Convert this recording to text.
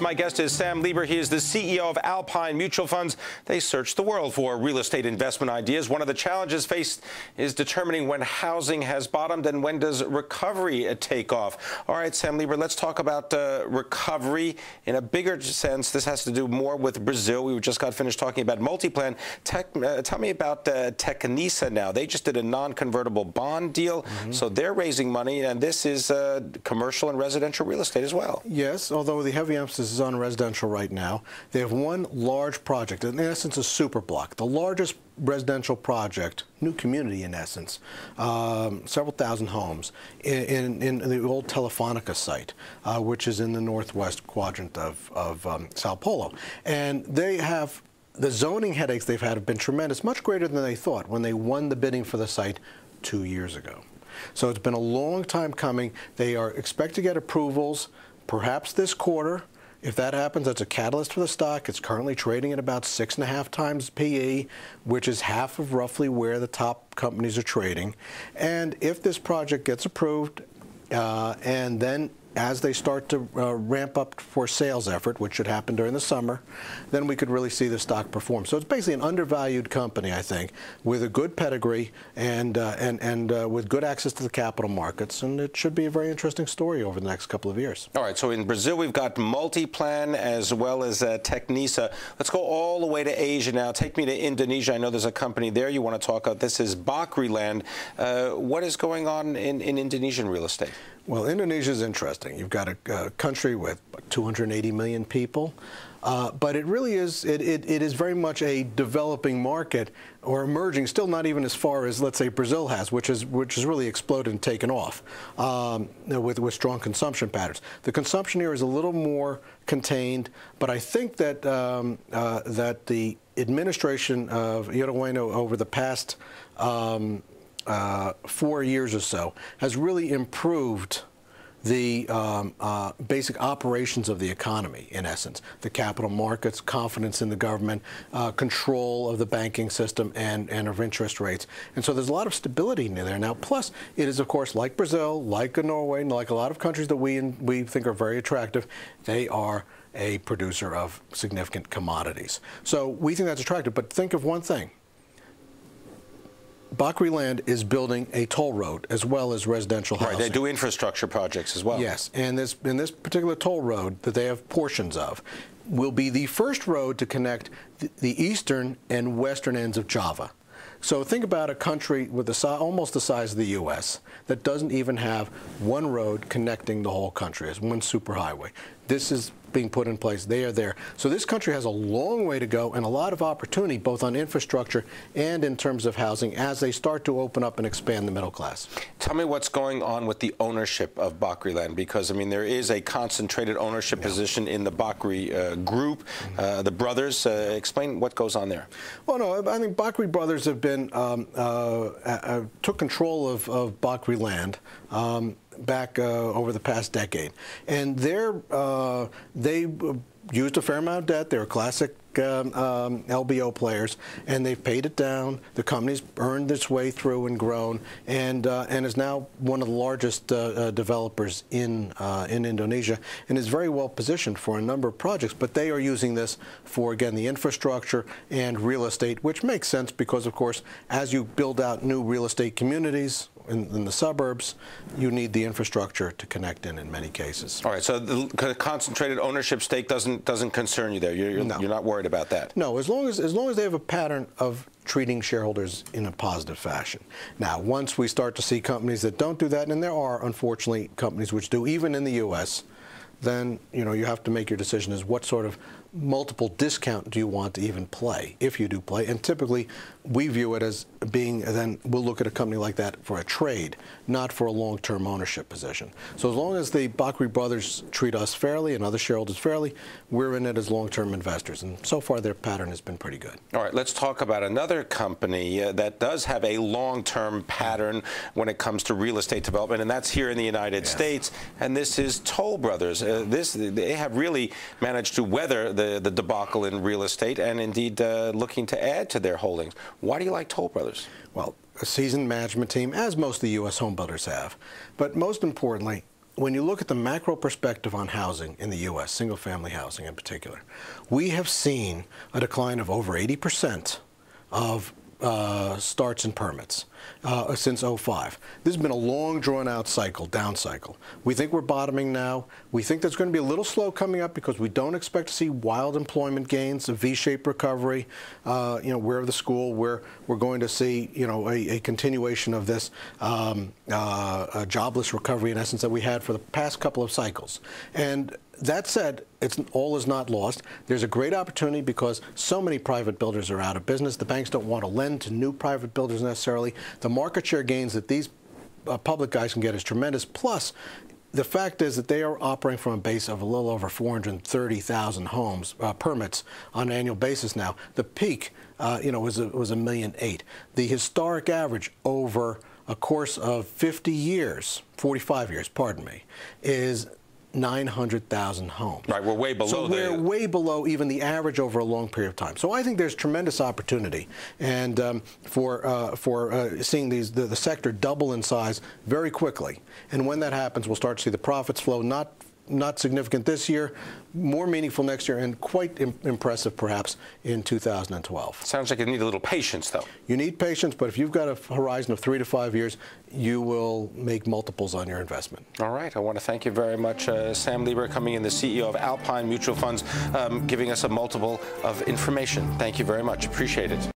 My guest is Sam Lieber. He is the CEO of Alpine Mutual Funds. They search the world for real estate investment ideas. One of the challenges faced is determining when housing has bottomed and when does recovery take off. All right, Sam Lieber, let's talk about uh, recovery in a bigger sense. This has to do more with Brazil. We just got finished talking about Multiplan. Tech, uh, tell me about uh, Tecnisa now. They just did a non-convertible bond deal, mm -hmm. so they're raising money, and this is uh, commercial and residential real estate as well. Yes, although the heavy emphasis is on residential right now. They have one large project, in essence, a super block, the largest residential project, new community in essence, um, several thousand homes in, in, in, the old Telefonica site, uh, which is in the northwest quadrant of, of um, Sao Paulo. And they have the zoning headaches they've had have been tremendous, much greater than they thought when they won the bidding for the site two years ago. So it's been a long time coming. They are expect to get approvals perhaps this quarter. If that happens, that's a catalyst for the stock. It's currently trading at about six and a half times PE, which is half of roughly where the top companies are trading. And if this project gets approved uh, and then as they start to uh, ramp up for sales effort, which should happen during the summer, then we could really see the stock perform. So it's basically an undervalued company, I think, with a good pedigree and uh, and and uh, with good access to the capital markets, and it should be a very interesting story over the next couple of years. All right. So in Brazil, we've got Multiplan as well as uh, Tecnisa. Let's go all the way to Asia now. Take me to Indonesia. I know there's a company there you want to talk about. This is Bakrieland. Uh, what is going on in, in Indonesian real estate? Well, Indonesia is interesting. You've got a, a country with 280 million people, uh, but it really is, it, it, it is very much a developing market or emerging, still not even as far as, let's say, Brazil has, which, is, which has really exploded and taken off um, with, with strong consumption patterns. The consumption here is a little more contained, but I think that, um, uh, that the administration of Yudhoyono over the past um, uh, four years or so has really improved the um, uh, basic operations of the economy, in essence. The capital markets, confidence in the government, uh, control of the banking system and, and of interest rates. And so there's a lot of stability in there now. Plus, it is, of course, like Brazil, like Norway, and like a lot of countries that we, we think are very attractive, they are a producer of significant commodities. So we think that's attractive. But think of one thing. Bakrieland is building a toll road as well as residential housing. Right, they do infrastructure projects as well. Yes, and this in this particular toll road that they have portions of will be the first road to connect the, the eastern and western ends of Java. So think about a country with the almost the size of the U.S. that doesn't even have one road connecting the whole country as one superhighway. This is being put in place. They are there. So this country has a long way to go and a lot of opportunity both on infrastructure and in terms of housing as they start to open up and expand the middle class. Tell me what's going on with the ownership of Bakrieland, because, I mean, there is a concentrated ownership yeah. position in the Bakrie uh, group, mm -hmm. uh, the brothers. Uh, explain what goes on there. Well, no, I think Bakrie brothers have been, um, uh, uh, took control of, of Bakrieland. Um, back uh, over the past decade. And they're, uh, they used a fair amount of debt. They're classic um, um, LBO players, and they've paid it down. The company's earned its way through and grown, and uh, and is now one of the largest uh, uh, developers in uh, in Indonesia, and is very well positioned for a number of projects. But they are using this for again the infrastructure and real estate, which makes sense because, of course, as you build out new real estate communities, in, in, the suburbs, you need the infrastructure to connect in in many cases. All right, so the concentrated ownership stake doesn't doesn't concern you there. You're, you're, no. you're not worried about that. No, as long as as long as they have a pattern of treating shareholders in a positive fashion. Now, once we start to see companies that don't do that, and there are unfortunately companies which do, even in the U.S., then you know you have to make your decision as what sort of multiple discount do you want to even play, if you do play? And typically, we view it as being, then we'll look at a company like that for a trade, not for a long-term ownership position. So as long as the Bakrie brothers treat us fairly and other shareholders fairly, we're in it as long-term investors. And so far, their pattern has been pretty good. All right, let's talk about another company uh, that does have a long-term pattern when it comes to real estate development, and that's here in the United yes. States. And this is Toll Brothers. Uh, this They have really managed to weather the the, the debacle in real estate and indeed uh, looking to add to their holdings. Why do you like Toll Brothers? Well, a seasoned management team, as most of the U.S. home builders have. But most importantly, when you look at the macro perspective on housing in the U.S., single family housing in particular, we have seen a decline of over 80% of uh, starts and permits uh, since 05. This has been a long, drawn-out cycle, down cycle. We think we're bottoming now. We think there's going to be a little slow coming up because we don't expect to see wild employment gains, a V-shaped recovery. Uh, you know, where the school, where we're going to see, you know, a, a continuation of this um, uh, jobless recovery, in essence, that we had for the past couple of cycles. And that said, it's all is not lost. There's a great opportunity because so many private builders are out of business. The banks don't want to lend to new private builders necessarily. The market share gains that these uh, public guys can get is tremendous. Plus, the fact is that they are operating from a base of a little over 430,000 homes uh, permits on an annual basis now. The peak, uh, you know, was a, was a million eight. The historic average over a course of 50 years, 45 years, pardon me, is 900,000 homes. Right, we're way below. So we're the... way below even the average over a long period of time. So I think there's tremendous opportunity, and um, for uh, for uh, seeing these the, the sector double in size very quickly. And when that happens, we'll start to see the profits flow not not significant this year, more meaningful next year, and quite Im impressive perhaps in 2012. Sounds like you need a little patience, though. You need patience, but if you've got a horizon of three to five years, you will make multiples on your investment. All right. I want to thank you very much, uh, Sam Lieber, coming in, the CEO of Alpine Mutual Funds, um, giving us a multiple of information. Thank you very much. Appreciate it.